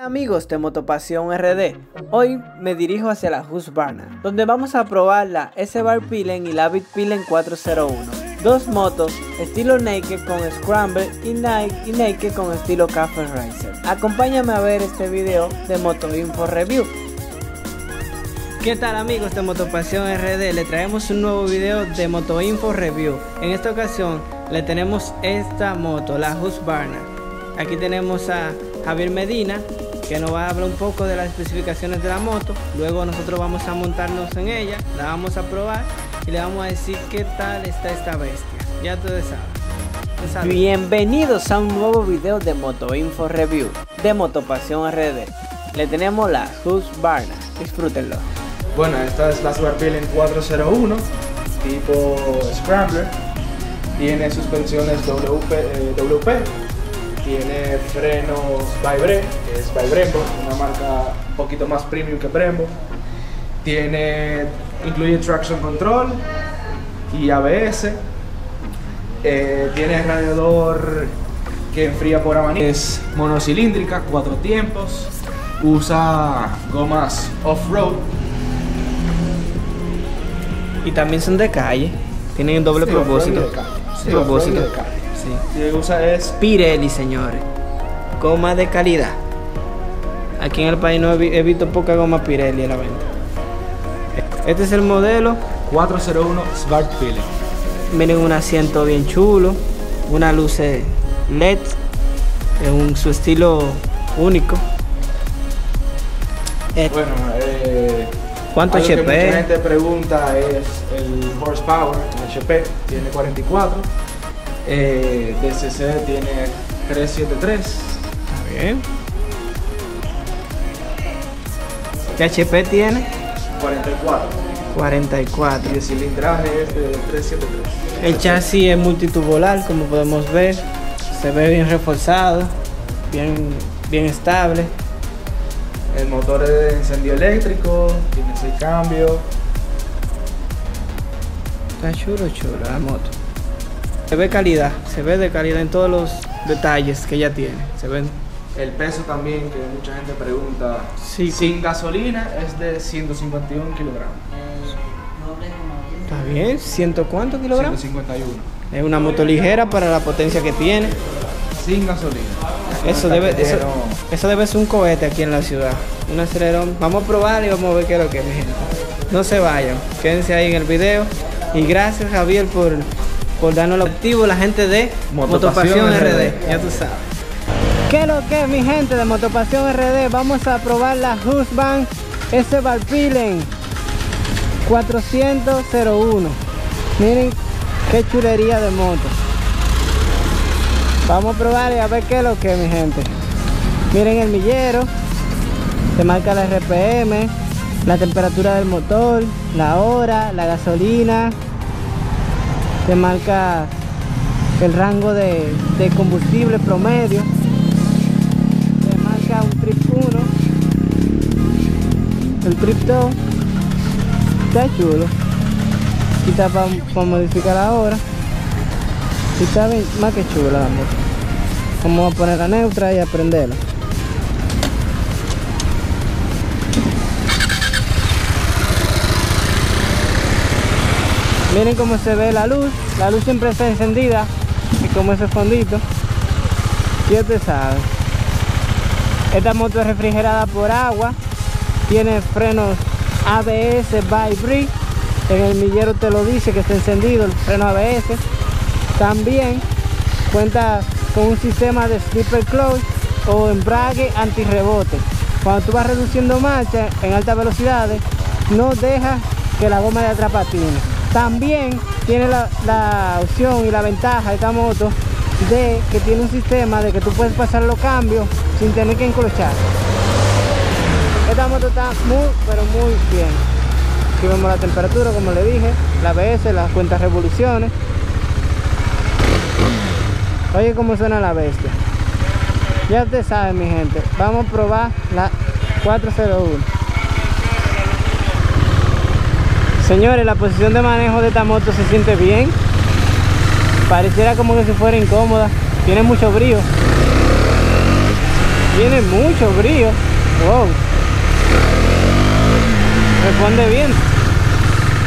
Amigos de Motopasión RD, hoy me dirijo hacia la Husqvarna, donde vamos a probar la S-Bar Pilen y la Bitpilen 401, dos motos estilo Naked con Scramble y Nike y Naked con estilo Cafe Racer. Acompáñame a ver este video de Moto Info Review. ¿Qué tal amigos de Motopasión RD? Le traemos un nuevo video de Moto Info Review. En esta ocasión le tenemos esta moto, la Husqvarna. Aquí tenemos a Javier Medina, que nos va a hablar un poco de las especificaciones de la moto. Luego nosotros vamos a montarnos en ella, la vamos a probar y le vamos a decir qué tal está esta bestia. Ya ustedes saben. Bienvenidos a un nuevo video de Moto Info Review de Motopasión RD. Le tenemos la Husqvarna. Disfrútenlo. Bueno, esta es la en 401, tipo Scrambler. Tiene suspensiones WP, eh, WP tiene frenos Vibre, que es Vibrembo, una marca un poquito más premium que Brembo. Tiene, incluye traction control y ABS. Eh, tiene radiador que enfría por abanico. Es monocilíndrica, cuatro tiempos. Usa gomas off-road. Y también son de calle. Tienen un doble propósito. propósito. Sí. usa es Pirelli, señores. Goma de calidad. Aquí en el país no he, visto poca goma Pirelli en la venta. Este es el modelo 401 Smart Pirelli. Miren un asiento bien chulo, una luz LED en su estilo único. Eh, bueno, eh, ¿cuánto HP? Que mucha gente pregunta es el horsepower, el HP tiene 44 eh, DCC tiene 373. Está bien. ¿Qué HP tiene? 44. 44. Y el cilindraje es de 373. El chasis es multitubular, como podemos ver. Se ve bien reforzado, bien, bien estable. El motor es de encendido eléctrico, tiene 6 cambios. Está chulo, chulo la moto. Se ve calidad, se ve de calidad en todos los detalles que ella tiene. Se ven. El peso también, que mucha gente pregunta. Sí, sin gasolina es de 151 kilogramos. Está bien, ¿ciento cuántos kilogramos? 151. Es una moto ligera para la potencia que tiene. Sin gasolina. Eso debe, eso, debe ser un cohete aquí en la ciudad. Un acelerón. Vamos a probar y vamos a ver qué es lo que es, mi gente. No se vayan, quédense ahí en el video. Y gracias Javier por por darnos lo activo la gente de Motopasión, RD. Ya tú sabes. ¿Qué lo que mi gente de Motopasión RD? Vamos a probar la Husband S Valpilen 401. Miren qué chulería de moto. Vamos a probar y a ver qué es lo que mi gente. Miren el millero. Se marca la RPM, la temperatura del motor, la hora, la gasolina, te marca el rango de, combustible promedio. Te marca un trip 1 el trip 2 está chulo. Aquí está para modificar ahora. Y está más que chulo la moto vamos a poner la neutra y a prenderla miren cómo se ve la luz. La luz siempre está encendida. Y como ese fondito. Ya te sabe. Esta moto es refrigerada por agua. Tiene frenos ABS by Bree en el millero te lo dice que está encendido el freno ABS también cuenta con un sistema de slipper close o embrague antirrebote. Cuando tú vas reduciendo marcha en altas velocidades no deja que la goma de atrás patine también tiene la, opción y la ventaja esta moto de que tiene un sistema de que tú puedes pasar los cambios sin tener que encrochar. Esta moto está muy, pero muy bien. Aquí vemos la temperatura, como le dije, la ABS, las cuentas revoluciones. Oye cómo suena la bestia. Ya ustedes saben, mi gente. Vamos a probar la 401. Señores, la posición de manejo de esta moto se siente bien. Pareciera como que si fuera incómoda. Tiene mucho brío. Tiene mucho brillo. Wow. Responde bien.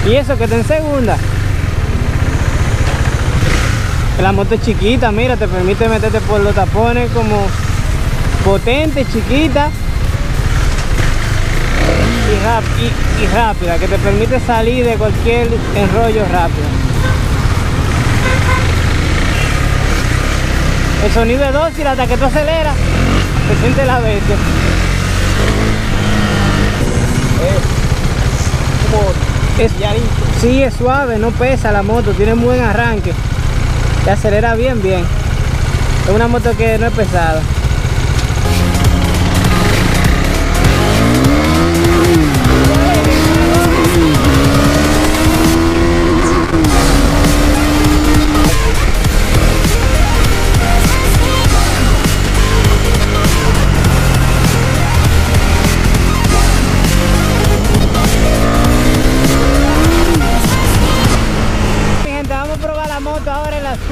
Y eso que está en segunda. La moto es chiquita, mira, te permite meterte por los tapones como potente, chiquita y, y rápida, que te permite salir de cualquier enrollo rápido. El sonido es dócil hasta que tú aceleras, se siente la bestia. Es, sí, es suave, no pesa la moto, tiene un buen arranque. Y acelera bien, bien. Es una moto que no es pesada.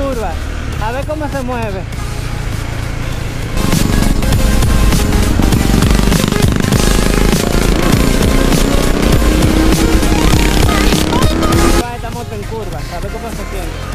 A ver cómo se mueve. esta moto en curva, a ver cómo se siente.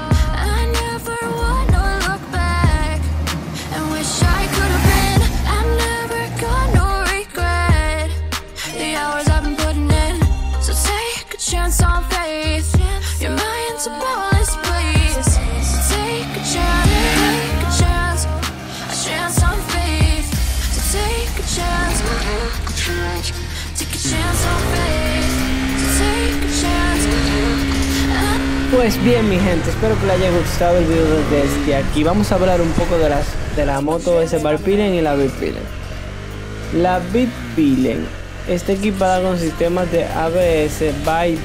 Pues bien mi gente, espero que les haya gustado el video desde aquí. Vamos a hablar un poco de las de la moto S Barpilen y la Bitpilen. La Bitpilen está equipada con sistemas de ABS by.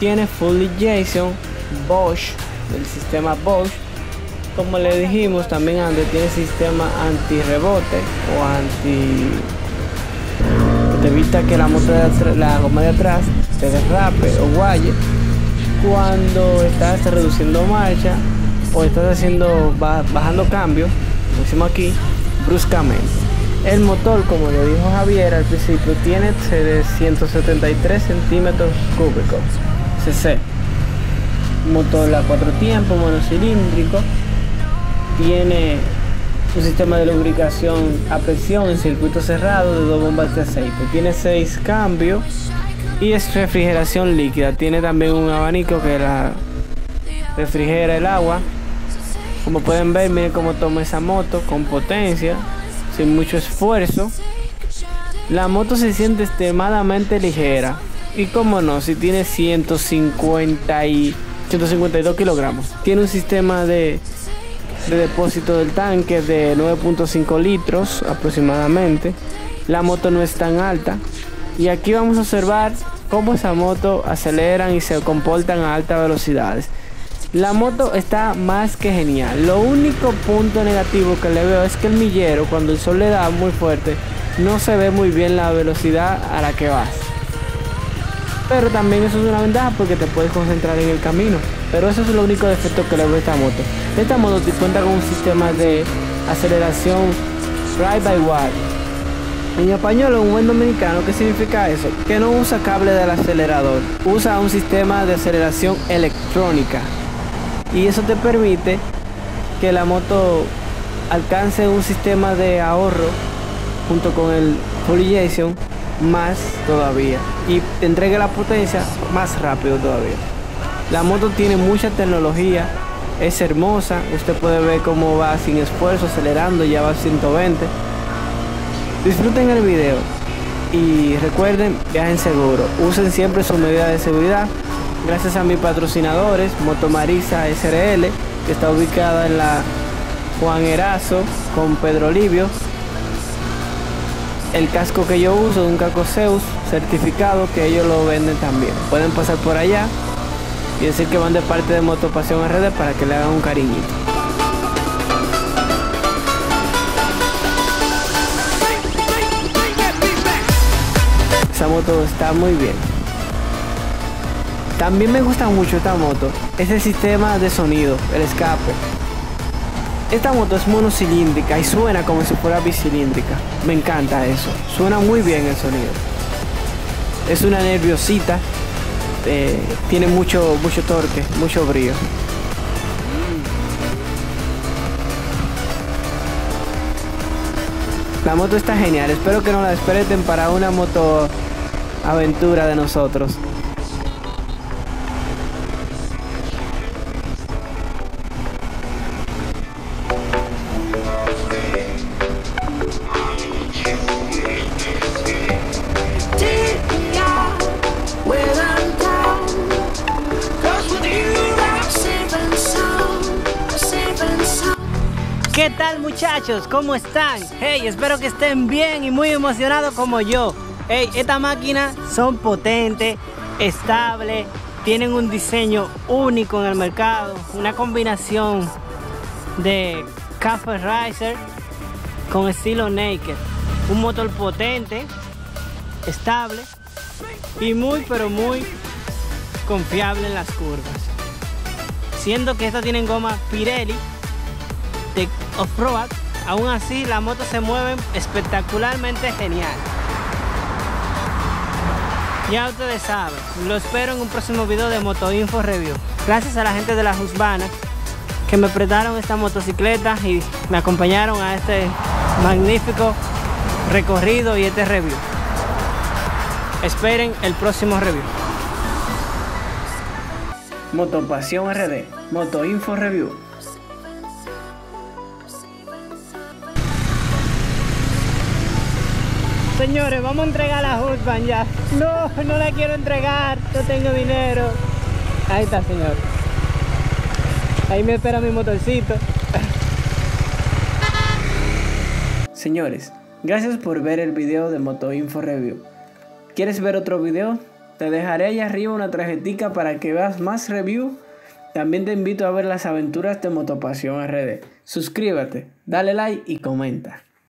Tiene Full Jason, Bosch, del sistema Bosch. Como le dijimos también antes, tiene sistema anti-rebote o anti... evita que la moto de la goma de atrás se derrape o guaye cuando estás reduciendo marcha o estás haciendo bajando cambio, como decimos aquí, bruscamente. El motor, como le dijo Javier al principio, tiene 173 centímetros cúbicos, cc. Motor a cuatro tiempos, monocilíndrico. Tiene un sistema de lubricación a presión en circuito cerrado de dos bombas de aceite. Tiene seis cambios y es refrigeración líquida. Tiene también un abanico que la refrigera el agua. Como pueden ver, miren cómo toma esa moto con potencia, sin mucho esfuerzo. La moto se siente extremadamente ligera. Y como no, si tiene 150 y 152 kilogramos. Tiene un sistema de, de depósito del tanque de 9.5 litros aproximadamente. La moto no es tan alta. Y aquí vamos a observar cómo esa moto aceleran y se comportan a altas velocidades. La moto está más que genial. Lo único punto negativo que le veo es que el millero, cuando el sol le da muy fuerte, no se ve muy bien la velocidad a la que vas. Pero también eso es una ventaja porque te puedes concentrar en el camino. Pero eso es lo único defecto que le veo a esta moto. Esta moto cuenta con un sistema de aceleración Ride by Wire en español, un buen dominicano, ¿qué significa eso? Que no usa cable del acelerador, usa un sistema de aceleración electrónica. Y eso te permite que la moto alcance un sistema de ahorro junto con el Full más todavía y te entregue la potencia más rápido todavía. La moto tiene mucha tecnología, es hermosa, usted puede ver cómo va sin esfuerzo acelerando, ya va a 120. Disfruten el video y recuerden, viajen seguro, usen siempre su medida de seguridad. Gracias a mis patrocinadores, Motomarisa SRL, que está ubicada en la Juan Erazo con Pedro Livio. El casco que yo uso es un casco Zeus certificado que ellos lo venden también. Pueden pasar por allá y decir que van de parte de Motopasión RD para que le hagan un cariñito. Esa moto está muy bien. También me gusta mucho esta moto, es el sistema de sonido, el escape. Esta moto es monocilíndrica y suena como si fuera bicilíndrica. Me encanta eso, suena muy bien el sonido. Es una nerviosita, eh, tiene mucho, mucho torque, mucho brillo. La moto está genial, espero que no la desperten para una moto aventura de nosotros. ¿Qué tal muchachos? ¿Cómo están? Hey, espero que estén bien y muy emocionados como yo. Hey, estas máquinas son potentes, estables, tienen un diseño único en el mercado, una combinación de Cafe Riser con estilo naked. Un motor potente, estable y muy pero muy confiable en las curvas. Siendo que estas tienen goma Pirelli de off-road, aún así la moto se mueve espectacularmente genial. Ya ustedes saben, lo espero en un próximo video de Moto Info Review. Gracias a la gente de la Husqvarna que me prestaron esta motocicleta y me acompañaron a este magnífico recorrido y este review. Esperen el próximo review. Motopasión RD, Moto Info Review. Señores, vamos a entregar la Husqvarna ya. No, no la quiero entregar, no tengo dinero. Ahí está, señor. Ahí me espera mi motorcito. Señores, gracias por ver el video de Moto Info Review. ¿Quieres ver otro video? Te dejaré ahí arriba una tarjetita para que veas más review. También te invito a ver las aventuras de Motopasión RD. Suscríbete, dale like y comenta.